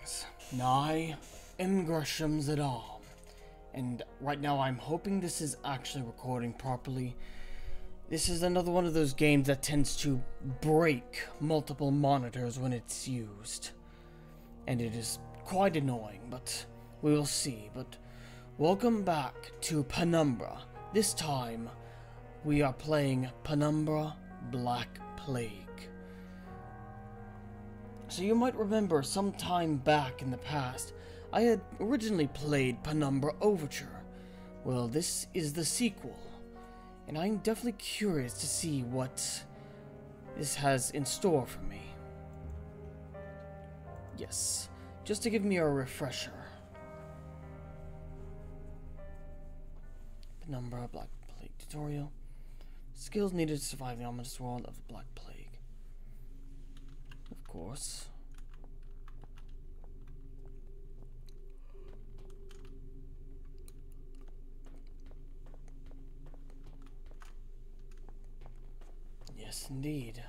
Greetings. I am Gresham Ziddam. And right now I'm hoping this is actually recording properly. This is another one of those games that tends to break multiple monitors when it's used. And it is quite annoying, but we will see. But welcome back to Penumbra. This time we are playing Penumbra Black Plague. So you might remember some time back in the past, I had originally played Penumbra Overture. Well, this is the sequel, and I'm definitely curious to see what this has in store for me. Yes, just to give me a refresher. Penumbra Black Plague tutorial. Skills needed to survive the ominous world of the Black Plague. Course. Yes, indeed.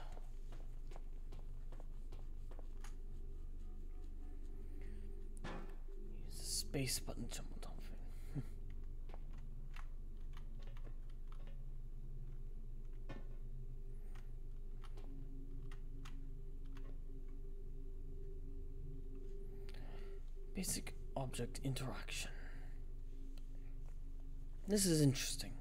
Use the space button to jump on top of it. Basic object interaction. This is interesting.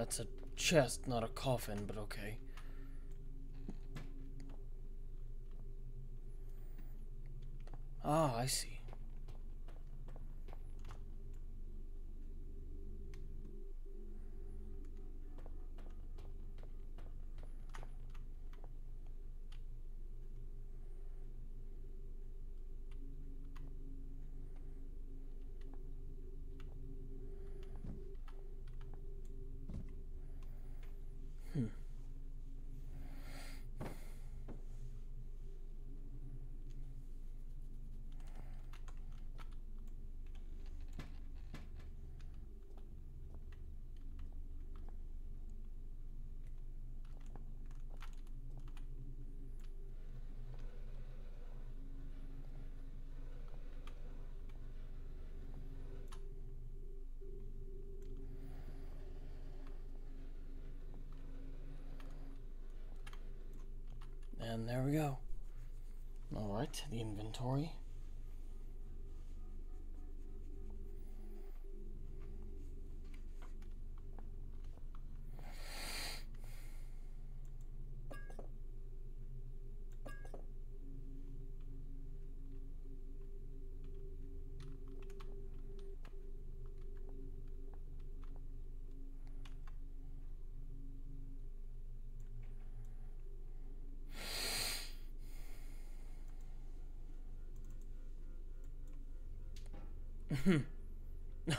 That's a chest, not a coffin, but okay. Ah, I see. And there we go. Alright, the inventory.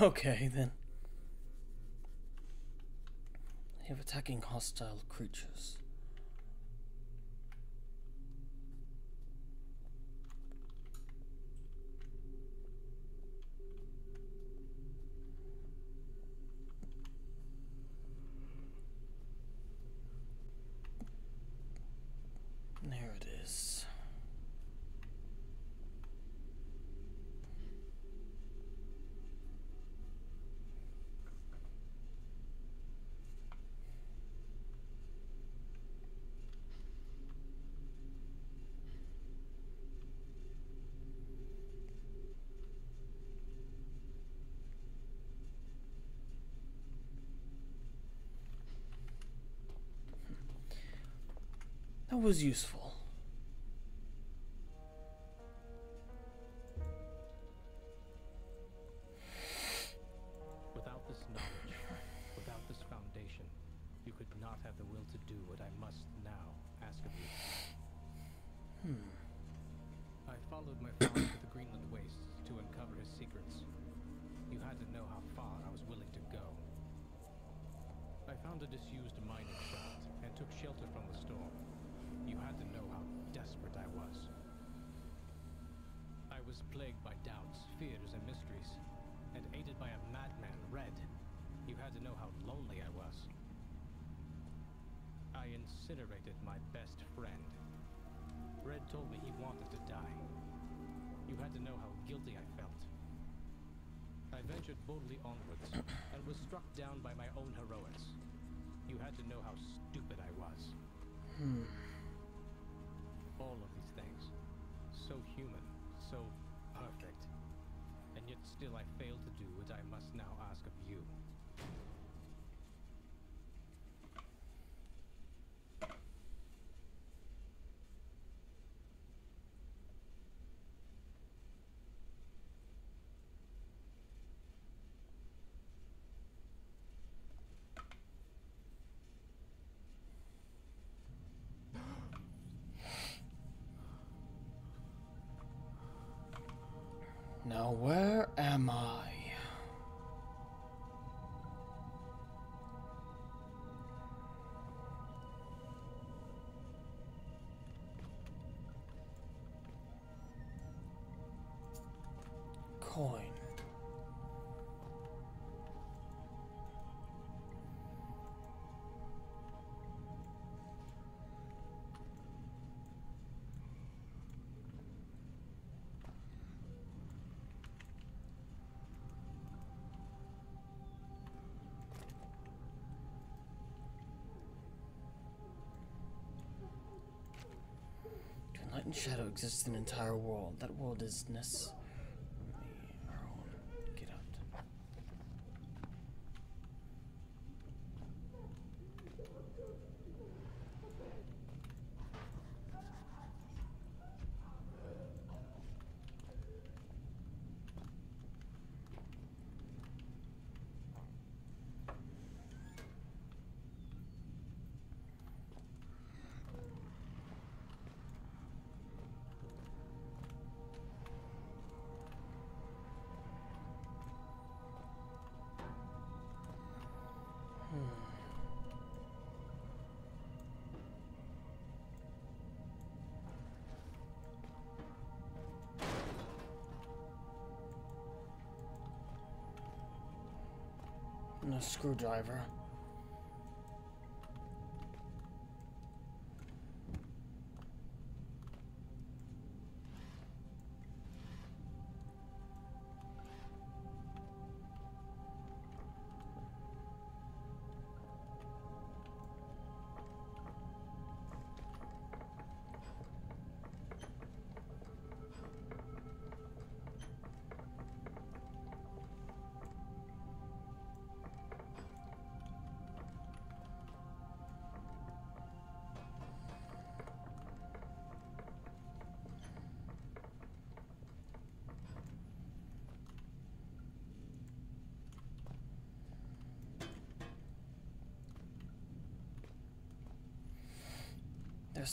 Okay, then. They have attacking hostile creatures. There it is. That was useful. Without this knowledge, without this foundation, you could not have the will to do what I must now ask of you. Hmm. I followed my father to the Greenland wastes to uncover his secrets. You had to know how far I was willing to go. I found a disused mining shaft and took shelter from the storm. You had to know how desperate I was. I was plagued by doubts, fears, and mysteries, and aided by a madman, Red. You had to know how lonely I was. I incinerated my best friend. Red told me he wanted to die. You had to know how guilty I felt. I ventured boldly onwards and was struck down by my own heroics. You had to know how stupid I was. Hmm. All of these things. So human, so perfect. And yet still I Now, where am I? Shadow exists an entire world. That world is ness. And a screwdriver.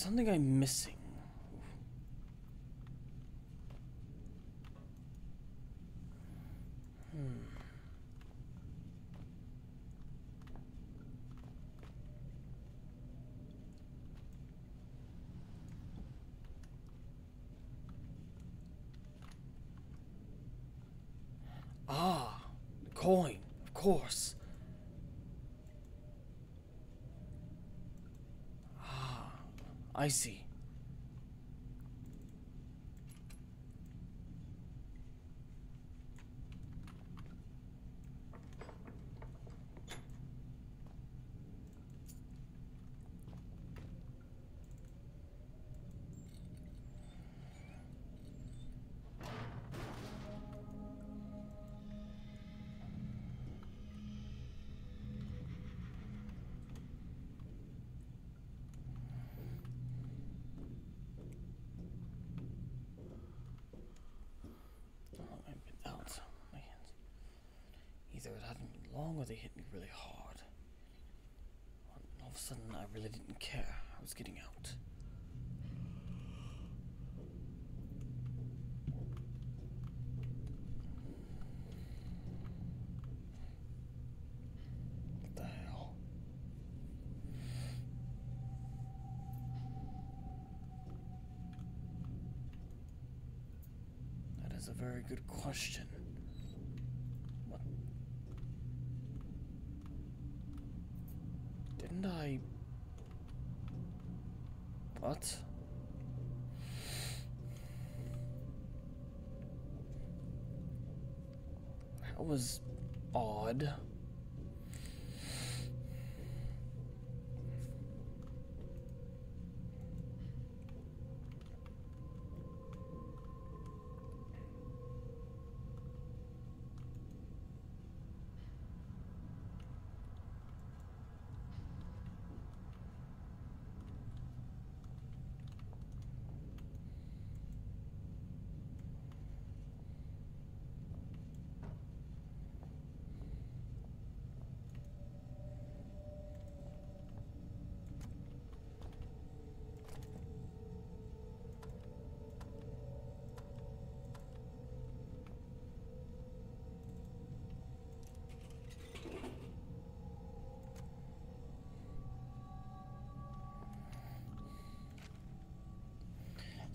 Something I'm missing. Hmm. Ah, the coin, of course. Ah, I see. wrong or they hit me really hard. All of a sudden, I really didn't care. I was getting out. That is a very good question.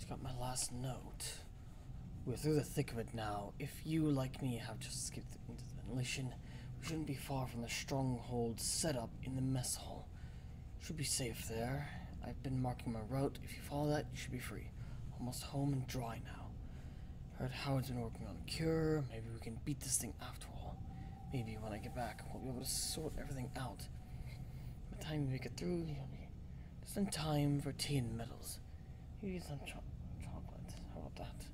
It's got my last note. We're through the thick of it now. If you, like me, have just skipped into the ventilation, we shouldn't be far from the stronghold set up in the mess hall. Should be safe there. I've been marking my route. If you follow that, you should be free. Almost home and dry now. Heard Howard's been working on a cure. Maybe we can beat this thing after all. Maybe when I get back, we'll be able to sort everything out. By the time we make it through, you'll be just in time for tea and medals. Maybe some cho- chocolate. About that?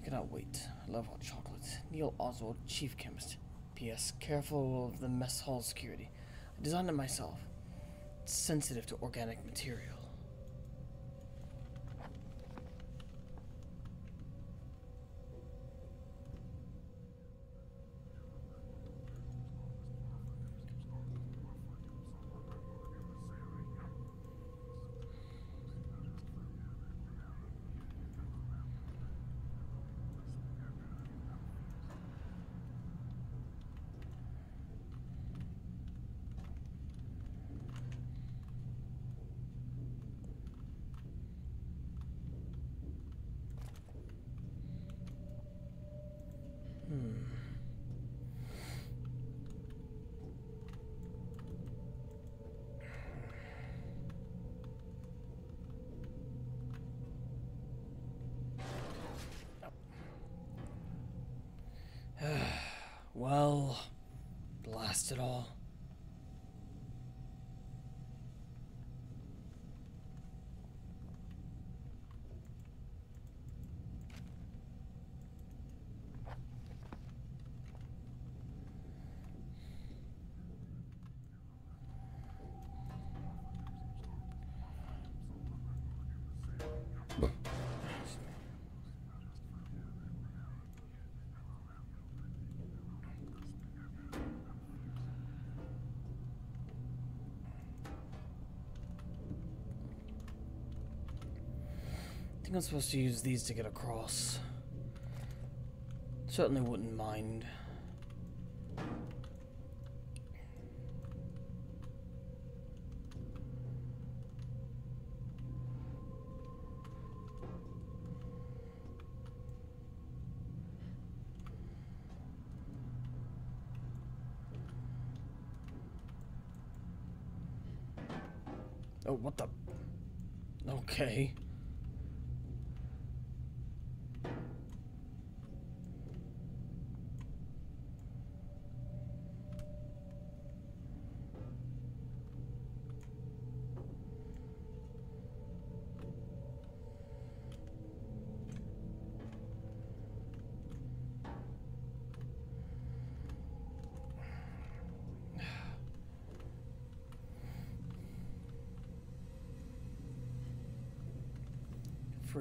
I cannot wait. I love hot chocolate. Neil Oswald, Chief Chemist. P.S. Careful of the mess hall security. I designed it myself. It's sensitive to organic material. Hmm. well, blast it all. I think I'm supposed to use these to get across. Certainly wouldn't mind. Oh, what the? Okay.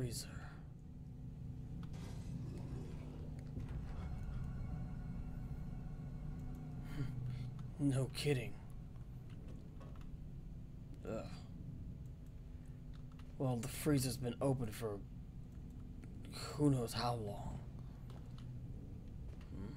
Freezer. no kidding. Ugh. Well, the freezer's been open for who knows how long. Hmm.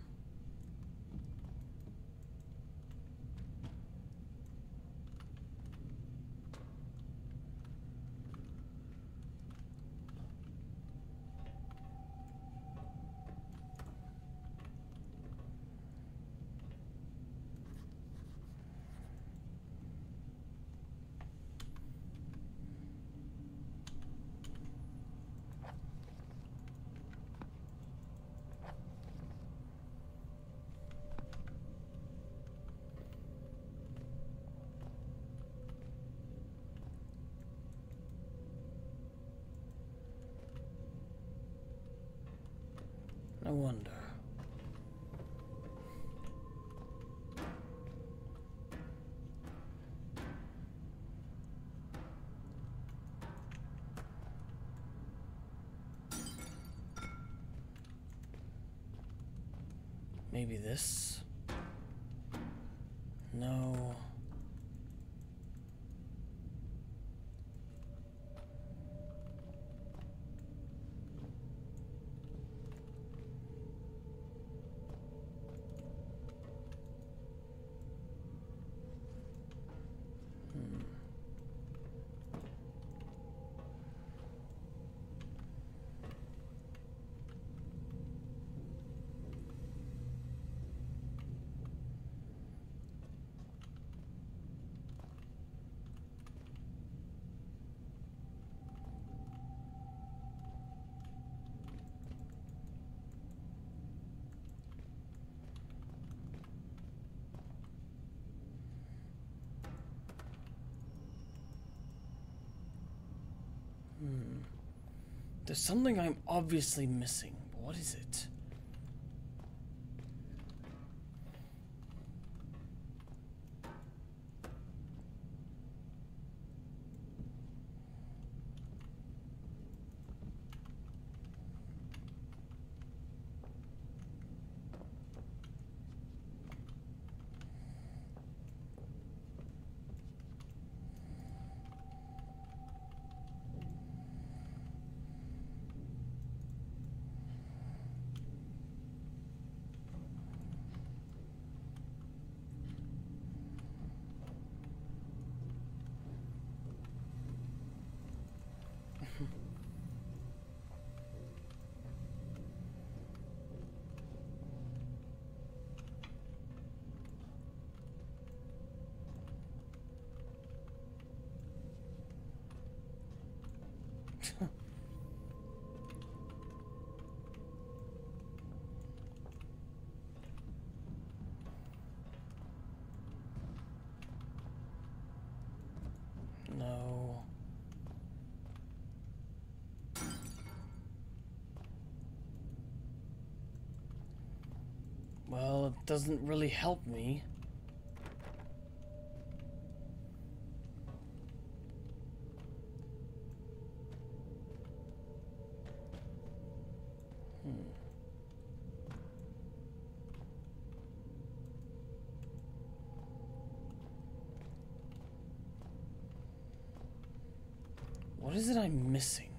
I wonder. Maybe this? No. There's something I'm obviously missing. What is it? No. Well, it doesn't really help me. Hmm. What is it I'm missing?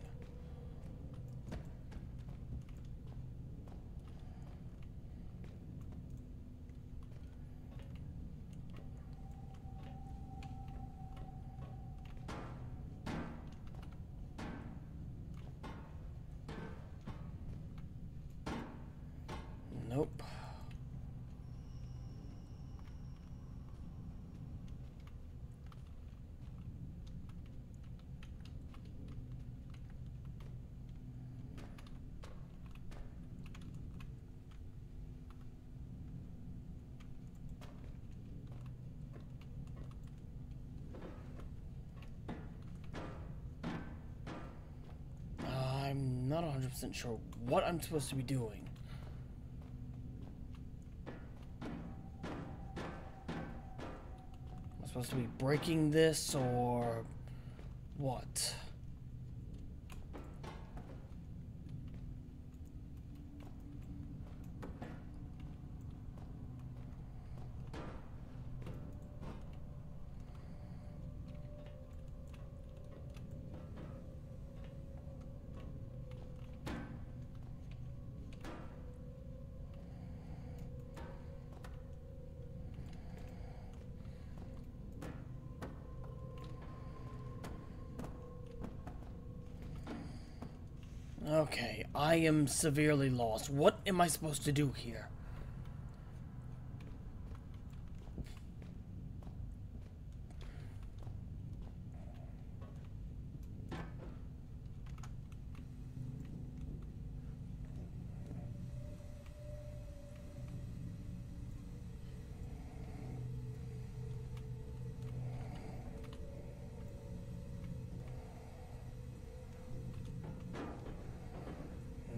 100% sure what I'm supposed to be doing. Am I supposed to be breaking this or what? Okay, I am severely lost. What am I supposed to do here?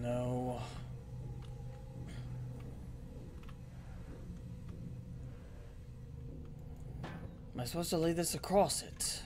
No. I supposed to lay this across it?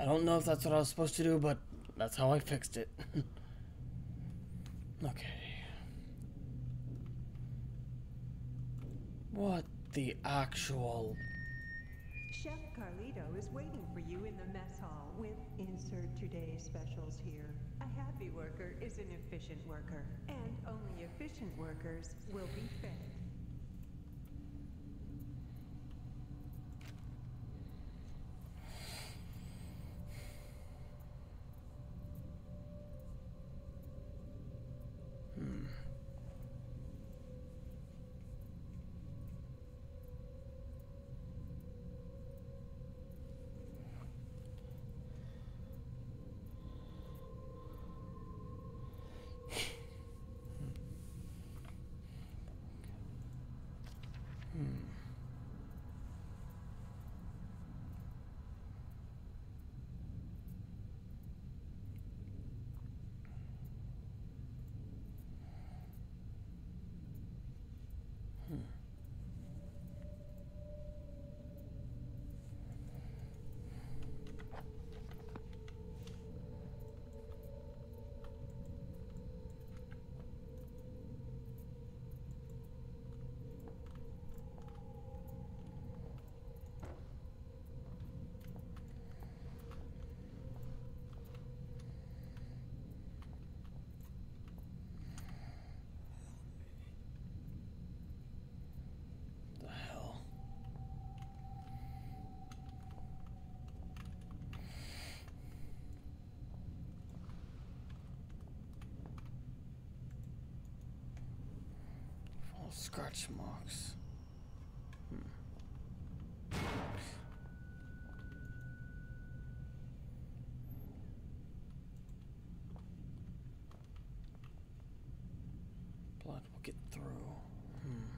I don't know if that's what I was supposed to do, but that's how I fixed it. okay. What the actual... Chef Carlito is waiting for you in the mess hall with insert today's specials here. A happy worker is an efficient worker, and only efficient workers will be fed. The hell? Scratch marks. Blood will get through. Hmm.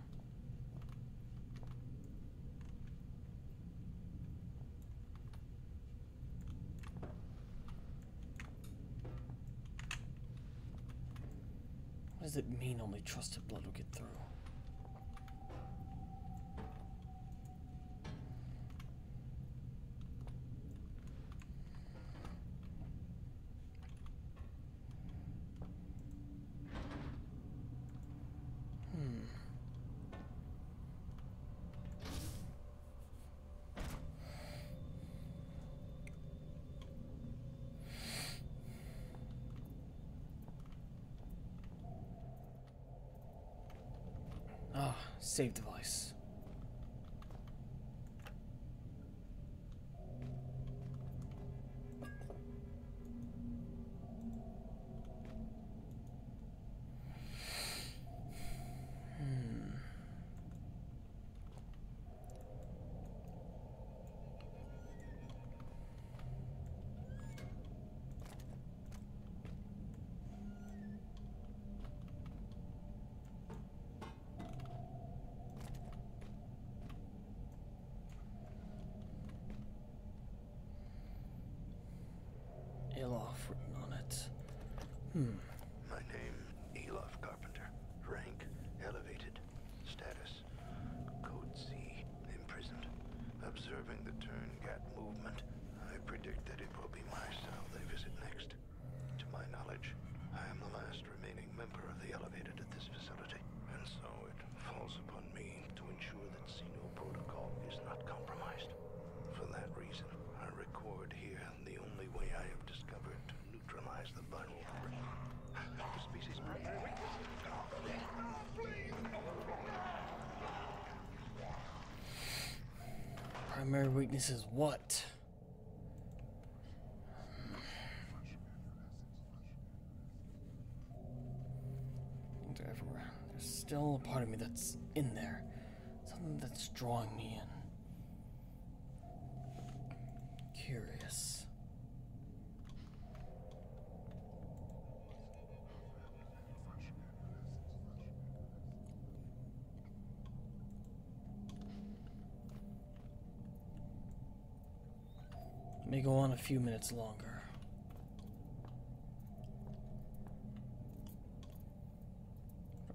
What does it mean only trusted blood will get through? Hmm. Ah, save device. Hmm. Eloff written on it. Hmm. My name, Eloff Carpenter. Rank, elevated. Status, Code C, imprisoned. Observing the Tuurngait movement, I predict that it will be my cell they visit next. To my knowledge, I am the last remaining member of the elevated at this facility, and so it falls upon me to ensure that Xeno protocol is not compromised. For that reason, I record here the only way I have discovered to neutralize the viral threat. The species primary Primary weakness is what? Into everyone still a part of me that's in there. Something that's drawing me in. Curious. Go on a few minutes longer.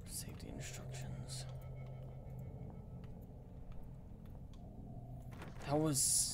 Safety instructions. That was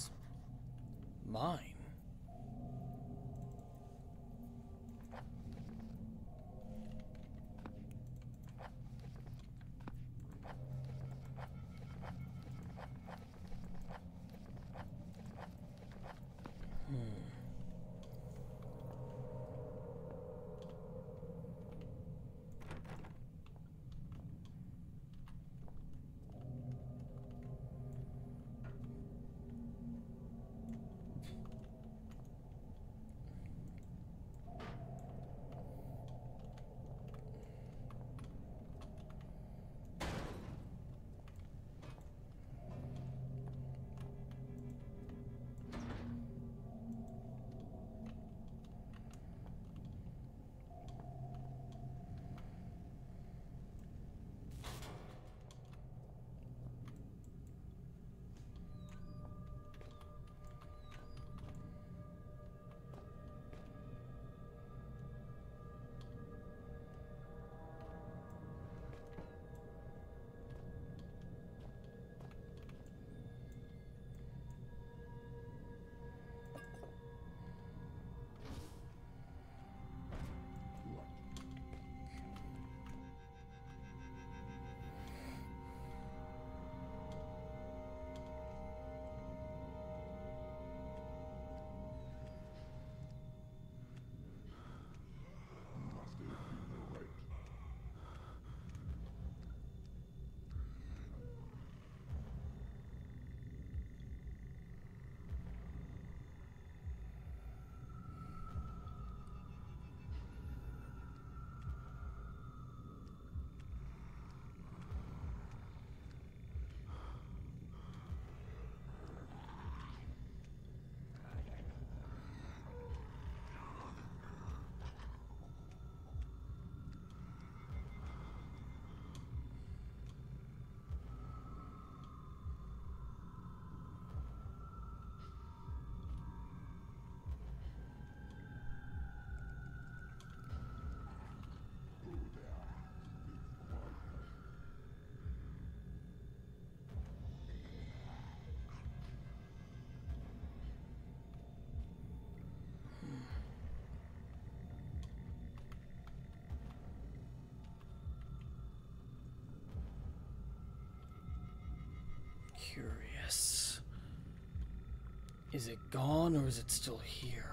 Curious. Is it gone or is it still here?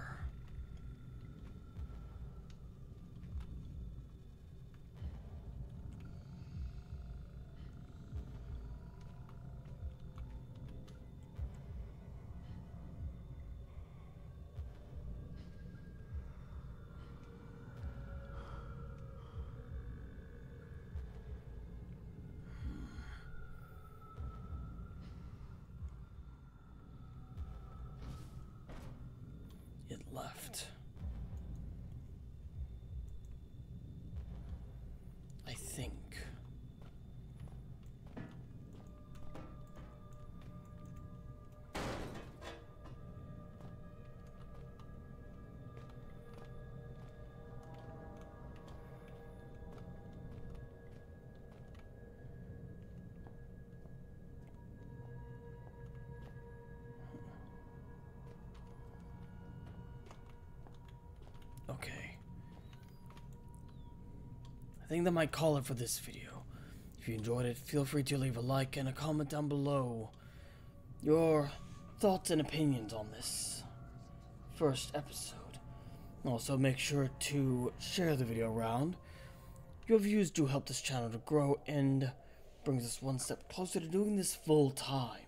Think that might call it for this video. If you enjoyed it, feel free to leave a like and a comment down below your thoughts and opinions on this first episode. Also, make sure to share the video around. Your views do help this channel to grow and brings us one step closer to doing this full time.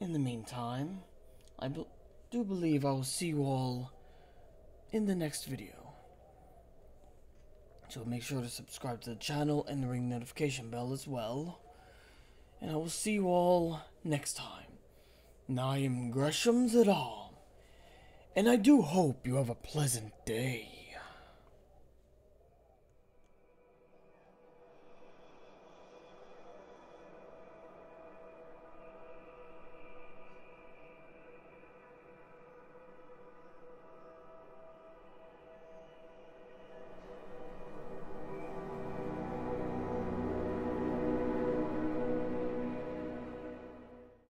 In the meantime, I do believe I will see you all in the next video. So make sure to subscribe to the channel and ring notification bell as well. And I will see you all next time. And I am Gresham Ziddam. And I do hope you have a pleasant day.